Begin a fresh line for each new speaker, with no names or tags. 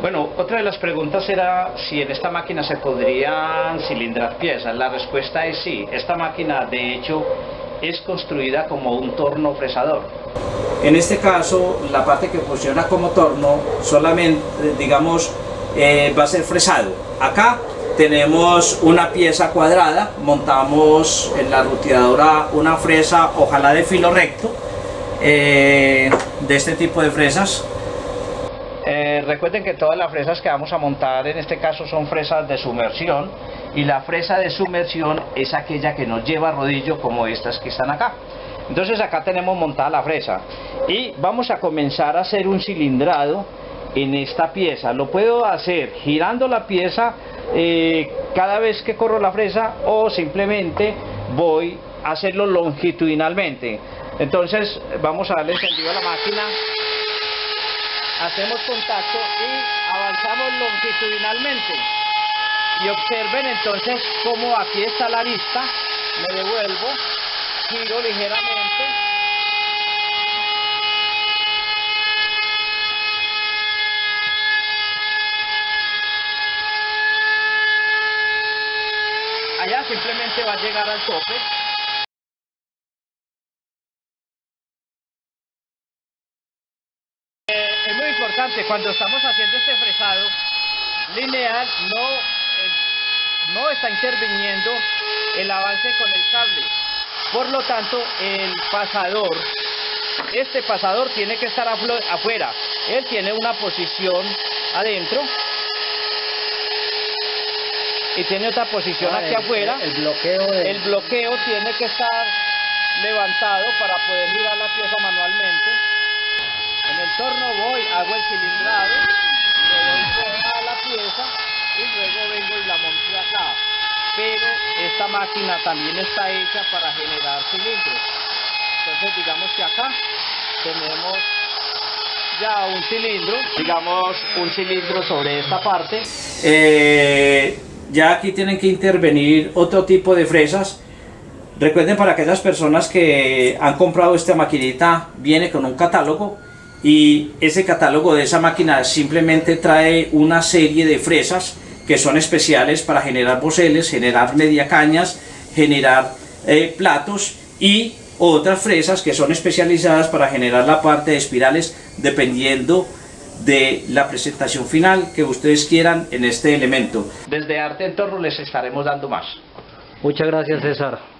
Bueno, otra de las preguntas era si en esta máquina se podrían cilindrar piezas. La respuesta es sí. Esta máquina, de hecho, es construida como un torno fresador.
En este caso, la parte que funciona como torno solamente, digamos, eh, va a ser fresado. Acá tenemos una pieza cuadrada, montamos en la ruteadora una fresa, ojalá de filo recto, eh, de este tipo de fresas.
Eh, recuerden que todas las fresas que vamos a montar en este caso son fresas de sumersión y la fresa de sumersión es aquella que nos lleva rodillo como estas que están acá. Entonces acá tenemos montada la fresa y vamos a comenzar a hacer un cilindrado en esta pieza. Lo puedo hacer girando la pieza eh, cada vez que corro la fresa o simplemente voy a hacerlo longitudinalmente. Entonces vamos a darle encendido a la máquina, hacemos contacto y avanzamos longitudinalmente. Y observen entonces cómo aquí está la arista, me devuelvo, giro ligeramente allá simplemente va a llegar al tope. Importante cuando estamos haciendo este fresado lineal no, eh, no está interviniendo el avance con el cable. Por lo tanto, el pasador, este pasador tiene que estar afuera. Él tiene una posición adentro y tiene otra posición aquí afuera.
El bloqueo,
el bloqueo tiene que estar levantado para poder girar la pieza manualmente. En el torno voy, hago el cilindrado, le doy a la pieza y luego vengo y la monto acá. Pero esta máquina también está hecha para generar cilindros. Entonces digamos que acá tenemos ya un cilindro, digamos un cilindro sobre esta parte.
Eh, ya aquí tienen que intervenir otro tipo de fresas. Recuerden para aquellas personas que han comprado esta maquinita, viene con un catálogo y ese catálogo de esa máquina simplemente trae una serie de fresas que son especiales para generar boceles, generar media cañas, generar eh, platos y otras fresas que son especializadas para generar la parte de espirales dependiendo de la presentación final que ustedes quieran en este elemento.
Desde Arte en Torno les estaremos dando más.
Muchas gracias César.